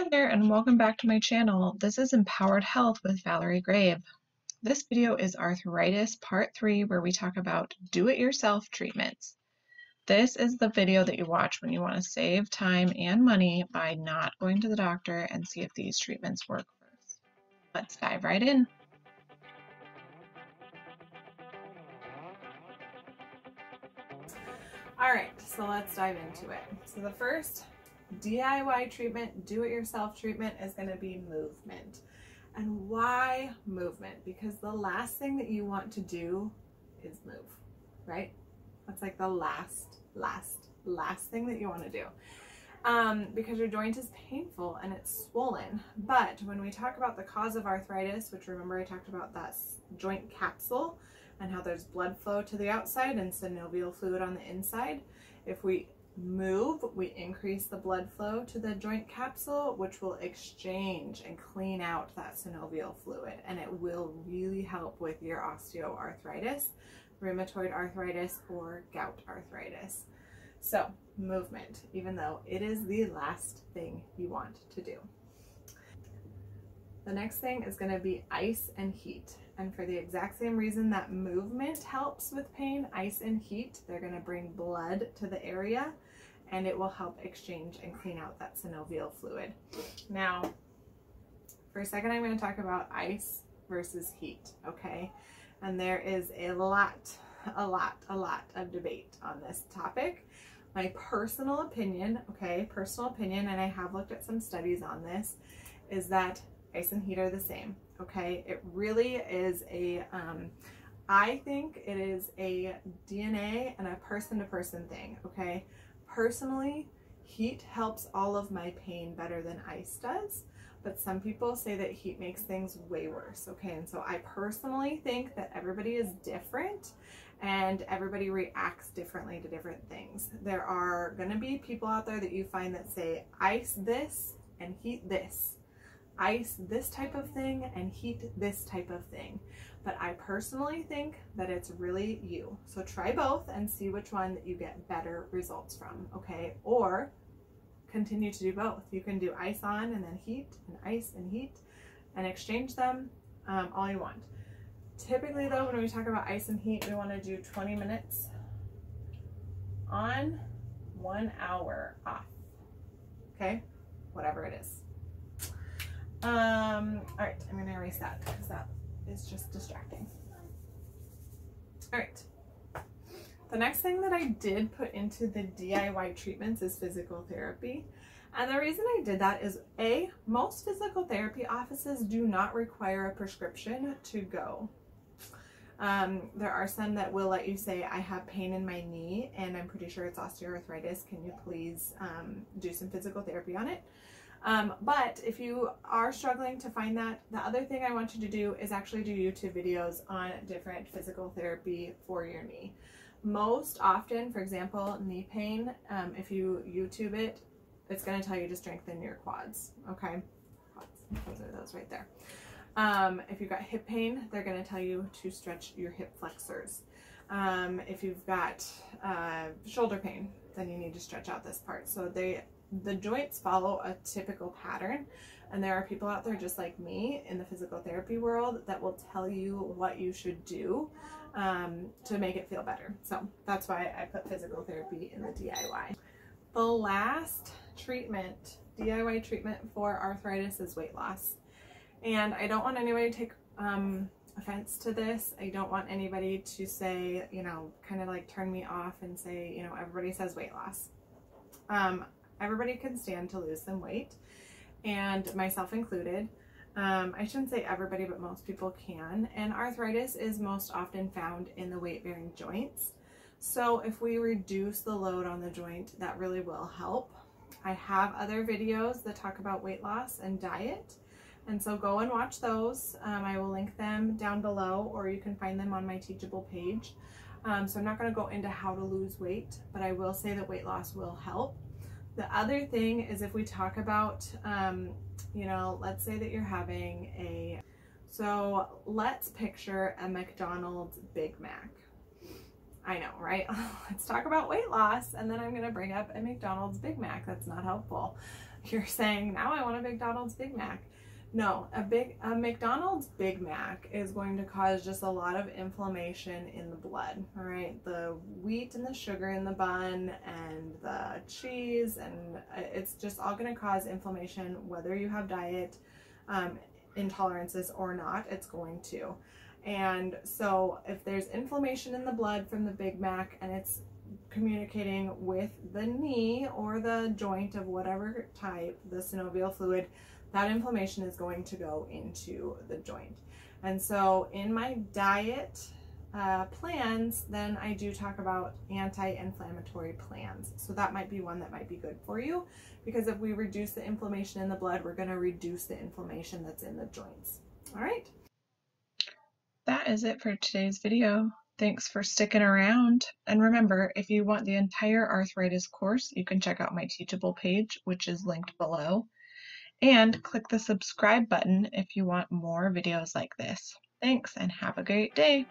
Hi there and welcome back to my channel. This is Empowered Health with Valeri Grave. This video is arthritis part 3 where we talk about do-it-yourself treatments. This is the video that you watch when you want to save time and money by not going to the doctor and see if these treatments work first. Let's dive right in. All right, so let's dive into it. So the first DIY treatment, do it yourself treatment is going to be movement. And why movement? Because the last thing that you want to do is move, right? That's like the last, last, last thing that you want to do. Um, because your joint is painful and it's swollen. But when we talk about the cause of arthritis, which remember I talked about that joint capsule and how there's blood flow to the outside and synovial fluid on the inside, if we move, we increase the blood flow to the joint capsule, which will exchange and clean out that synovial fluid. And it will really help with your osteoarthritis, rheumatoid arthritis, or gout arthritis. So movement, even though it is the last thing you want to do. The next thing is gonna be ice and heat. And for the exact same reason that movement helps with pain, ice and heat, they're gonna bring blood to the area and it will help exchange and clean out that synovial fluid. Now, for a second, I'm gonna talk about ice versus heat, okay? And there is a lot, a lot, a lot of debate on this topic. My personal opinion, okay, personal opinion, and I have looked at some studies on this, is that ice and heat are the same, okay? It really is a, um, I think it is a DNA and a person-to-person -person thing, okay? Personally, heat helps all of my pain better than ice does, but some people say that heat makes things way worse, okay? And so I personally think that everybody is different and everybody reacts differently to different things. There are gonna be people out there that you find that say ice this and heat this ice this type of thing and heat this type of thing. But I personally think that it's really you. So try both and see which one that you get better results from, okay? Or continue to do both. You can do ice on and then heat and ice and heat and exchange them um, all you want. Typically though, when we talk about ice and heat, we wanna do 20 minutes on, one hour off, okay? Whatever it is. Um, all right, I'm gonna erase that because that is just distracting. All right. The next thing that I did put into the DIY treatments is physical therapy. And the reason I did that is A, most physical therapy offices do not require a prescription to go. Um, there are some that will let you say, I have pain in my knee and I'm pretty sure it's osteoarthritis. Can you please um, do some physical therapy on it? Um, but if you are struggling to find that, the other thing I want you to do is actually do YouTube videos on different physical therapy for your knee. Most often, for example, knee pain, um, if you YouTube it, it's going to tell you to strengthen your quads, okay? Those are those right there. Um, if you've got hip pain, they're going to tell you to stretch your hip flexors. Um, if you've got uh, shoulder pain, then you need to stretch out this part. So they the joints follow a typical pattern and there are people out there just like me in the physical therapy world that will tell you what you should do um, to make it feel better. So that's why I put physical therapy in the DIY. The last treatment, DIY treatment for arthritis is weight loss. And I don't want anybody to take um, offense to this. I don't want anybody to say, you know, kind of like turn me off and say, you know, everybody says weight loss. Um, everybody can stand to lose some weight and myself included. Um, I shouldn't say everybody, but most people can. And arthritis is most often found in the weight bearing joints. So if we reduce the load on the joint, that really will help. I have other videos that talk about weight loss and diet. And so go and watch those. Um, I will link them down below or you can find them on my Teachable page. Um, so I'm not going to go into how to lose weight, but I will say that weight loss will help. The other thing is if we talk about, um, you know, let's say that you're having a, so let's picture a McDonald's Big Mac. I know, right? let's talk about weight loss and then I'm going to bring up a McDonald's Big Mac. That's not helpful. you're saying, now I want a McDonald's Big Mac. No, a big a McDonald's Big Mac is going to cause just a lot of inflammation in the blood. All right, the wheat and the sugar in the bun and the cheese and uh, it's just all going to cause inflammation whether you have diet um, intolerances or not. It's going to. And so if there's inflammation in the blood from the Big Mac and it's communicating with the knee or the joint of whatever type, the synovial fluid, that inflammation is going to go into the joint. And so in my diet uh, plans, then I do talk about anti-inflammatory plans. So that might be one that might be good for you because if we reduce the inflammation in the blood, we're going to reduce the inflammation that's in the joints. All right. That is it for today's video. Thanks for sticking around. And remember, if you want the entire arthritis course, you can check out my Teachable page, which is linked below. And click the subscribe button if you want more videos like this. Thanks and have a great day.